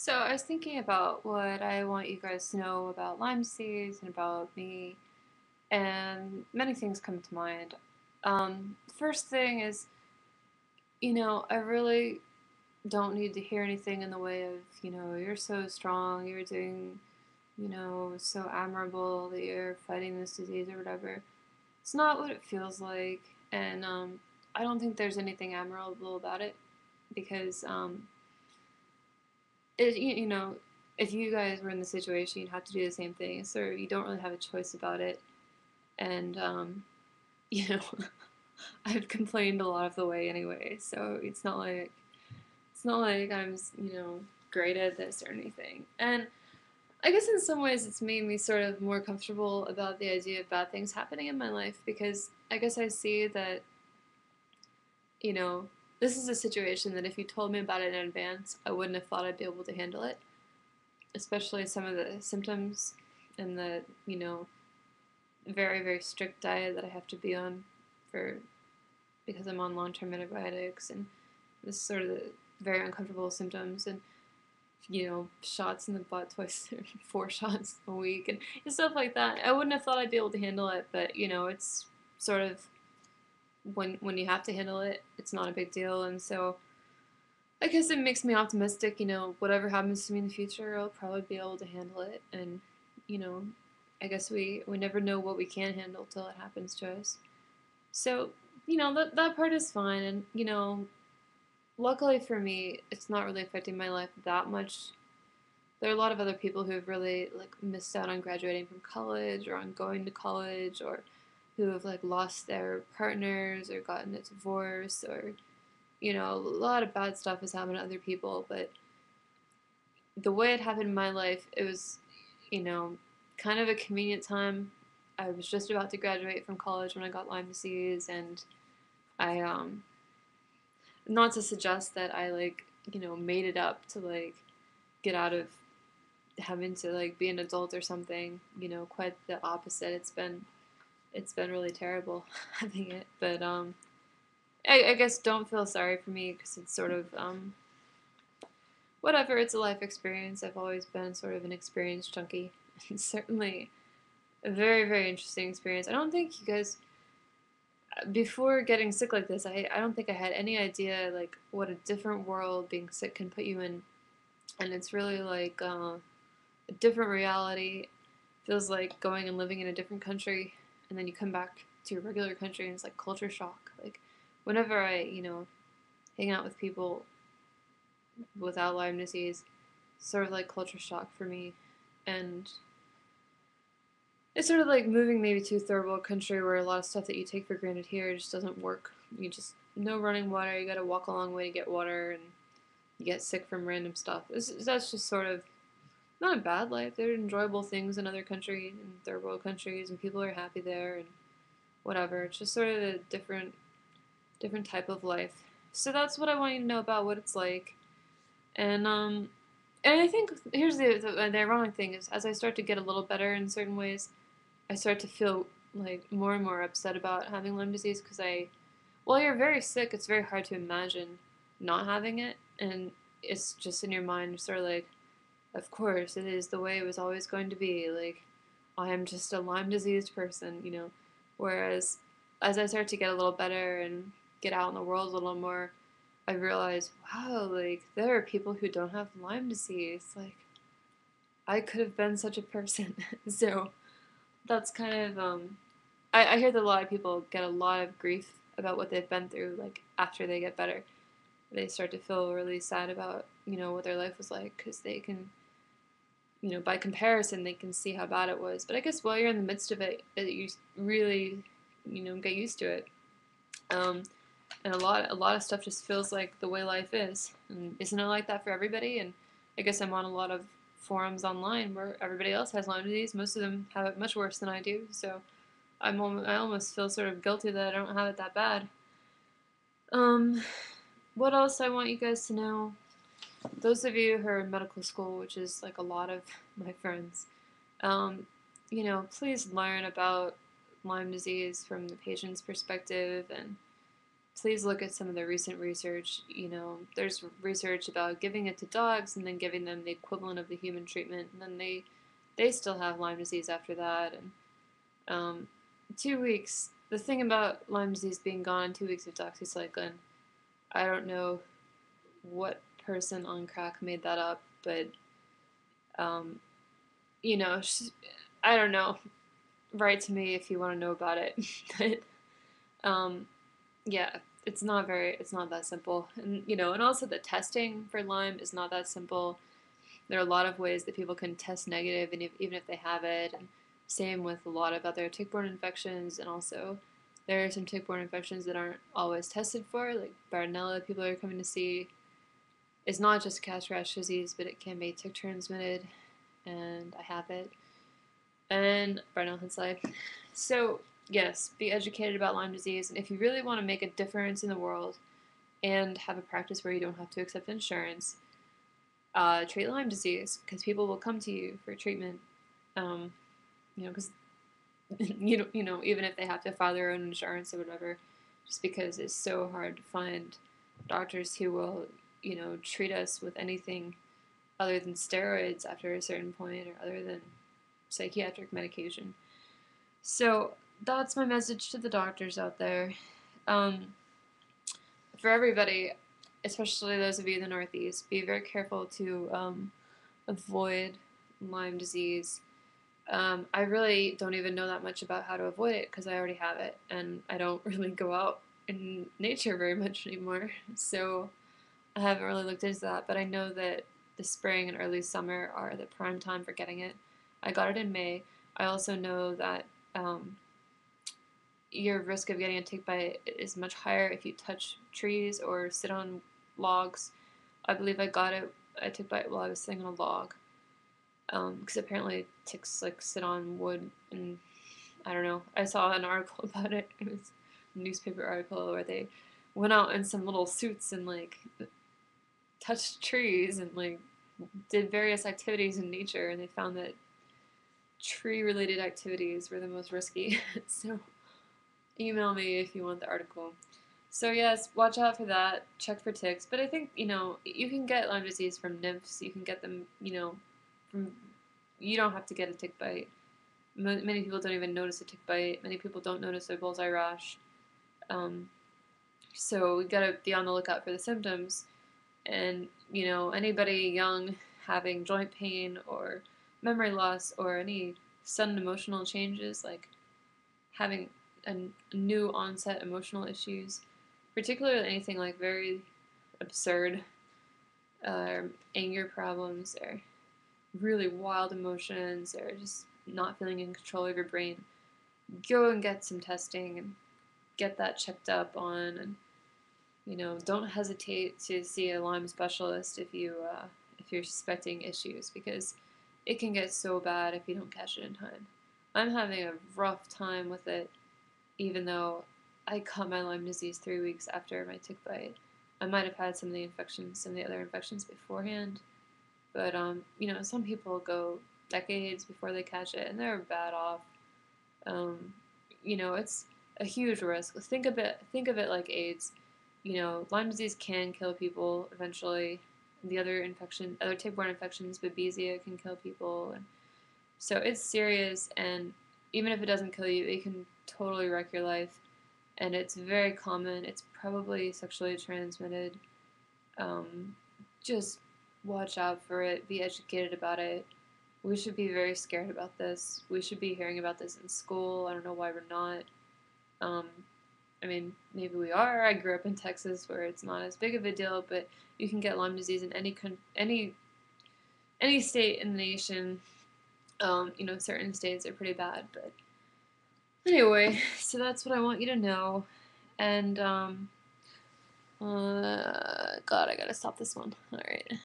So I was thinking about what I want you guys to know about Lyme disease and about me, and many things come to mind. Um, first thing is, you know, I really don't need to hear anything in the way of, you know, you're so strong, you're doing, you know, so admirable that you're fighting this disease or whatever. It's not what it feels like, and um, I don't think there's anything admirable about it because um, it, you, know, if you guys were in the situation, you'd have to do the same thing. So you don't really have a choice about it. And, um, you know, I've complained a lot of the way anyway. So it's not like, it's not like I'm, you know, great at this or anything. And I guess in some ways it's made me sort of more comfortable about the idea of bad things happening in my life because I guess I see that, you know, this is a situation that if you told me about it in advance, I wouldn't have thought I'd be able to handle it. Especially some of the symptoms and the, you know, very, very strict diet that I have to be on for because I'm on long term antibiotics and this sort of very uncomfortable symptoms and you know, shots in the butt twice, four shots a week, and stuff like that. I wouldn't have thought I'd be able to handle it, but you know, it's sort of when when you have to handle it, it's not a big deal, and so I guess it makes me optimistic. You know, whatever happens to me in the future, I'll probably be able to handle it, and you know, I guess we we never know what we can handle till it happens to us. So you know that that part is fine, and you know, luckily for me, it's not really affecting my life that much. There are a lot of other people who have really like missed out on graduating from college or on going to college or who have like lost their partners or gotten a divorce or you know a lot of bad stuff has happened to other people but the way it happened in my life it was you know kind of a convenient time. I was just about to graduate from college when i got lyme disease and i um not to suggest that i like you know made it up to like get out of having to like be an adult or something you know quite the opposite. It's been it's been really terrible having it. But um, I, I guess don't feel sorry for me because it's sort of um, whatever. It's a life experience. I've always been sort of an experienced junkie. It's certainly a very very interesting experience. I don't think you guys before getting sick like this. I I don't think I had any idea like what a different world being sick can put you in, and it's really like uh, a different reality. Feels like going and living in a different country and then you come back to your regular country and it's like culture shock. Like whenever I, you know, hang out with people without Lyme disease, sort of like culture shock for me. And it's sort of like moving maybe to a third world country where a lot of stuff that you take for granted here just doesn't work. You just no running water. You got to walk a long way to get water, and you get sick from random stuff. It's, that's just sort of not a bad life. There are enjoyable things in other countries, in third world countries, and people are happy there and whatever. It's just sort of a different, different type of life. So that's what I want you to know about what it's like. And um, and I think here's the, the the ironic thing is as I start to get a little better in certain ways, I start to feel like more and more upset about having Lyme disease because I, while you're very sick, it's very hard to imagine not having it, and it's just in your mind, sort of like of course, it is the way it was always going to be. Like, I am just a Lyme diseased person, you know. Whereas, as I start to get a little better and get out in the world a little more, I realize, wow, like, there are people who don't have Lyme disease. Like, I could have been such a person. so, that's kind of, um, I, I hear that a lot of people get a lot of grief about what they've been through, like, after they get better. They start to feel really sad about, you know, what their life was like because they can you know, by comparison, they can see how bad it was. But I guess while you're in the midst of it, you really, you know, get used to it. Um, and a lot, a lot of stuff just feels like the way life is, and isn't it like that for everybody? And I guess I'm on a lot of forums online where everybody else has Lyme disease. Most of them have it much worse than I do. So I'm, I almost feel sort of guilty that I don't have it that bad. Um, what else I want you guys to know? Those of you who are in medical school, which is like a lot of my friends, um, you know, please learn about Lyme disease from the patient's perspective and please look at some of the recent research. You know, there's research about giving it to dogs and then giving them the equivalent of the human treatment, and then they they still have Lyme disease after that. And um, two weeks. The thing about Lyme disease being gone two weeks of doxycycline, I don't know what person on crack made that up, but um, you know, I don't know. Write to me if you want to know about it. but um, yeah, it's not very, it's not that simple. And, you know, and also the testing for Lyme is not that simple. There are a lot of ways that people can test negative, and if, even if they have it. And same with a lot of other tick-borne infections, and also there are some tick-borne infections that aren't always tested for, like Bartonella. People are coming to see is not just cat scratch disease, but it can be tick transmitted, and I have it. And Bartonella henselae. So yes, be educated about Lyme disease, and if you really want to make a difference in the world and have a practice where you don't have to accept insurance, uh, treat Lyme disease because people will come to you for treatment. Um, you know, because you know, you know, even if they have to file their own insurance or whatever, just because it's so hard to find doctors who will, you know, treat us with anything other than steroids after a certain point or other than psychiatric medication. So that's my message to the doctors out there. Um, for everybody, especially those of you in the Northeast, be very careful to um, avoid Lyme disease. Um, I really don't even know that much about how to avoid it because I already have it, and I don't really go out in nature very much anymore. So I haven't really looked into that, but I know that the spring and early summer are the prime time for getting it. I got it in May. I also know that um, your risk of getting a tick bite is much higher if you touch trees or sit on logs. I believe I got it a tick bite while I was sitting on a log. Because um, apparently ticks like sit on wood and I don't know. I saw an article about it. It was a newspaper article where they went out in some little suits and like touched trees and like did various activities in nature and they found that tree related activities were the most risky. so email me if you want the article. So yes, watch out for that. Check for ticks. But I think, you know, you can get Lyme disease from nymphs. You can get them, you know, from, you don't have to get a tick bite. many people don't even notice a tick bite. Many people don't notice a bullseye rash. Um, so we gotta be on the lookout for the symptoms. And, you know, anybody young having joint pain or memory loss or any sudden emotional changes, like having a new onset emotional issues, particularly anything like very absurd uh, anger problems or really wild emotions or just not feeling in control of your brain, go and get some testing and get that checked up on and you know don't hesitate to see a Lyme specialist if you uh, if you're suspecting issues because it can get so bad if you don't catch it in time. I'm having a rough time with it even though I caught my Lyme disease three weeks after my tick bite. I might have had some of the infections, some of the other infections beforehand, but um, you know, some people go decades before they catch it, and they're bad off. Um, you know, it's a huge risk. Think of it. Think of it like AIDS. You know, Lyme disease can kill people eventually. The other infection, other tick-borne infections, Babesia can kill people, and so it's serious. And even if it doesn't kill you, it can totally wreck your life. And it's very common. It's probably sexually transmitted. Um, just watch out for it. Be educated about it. We should be very scared about this. We should be hearing about this in school. I don't know why we're not. Um, I mean, maybe we are. I grew up in Texas where it's not as big of a deal, but you can get Lyme disease in any any any state in the nation. Um, you know, certain states are pretty bad, but Anyway, so that's what I want you to know. And, um, uh, God, I gotta stop this one. Alright.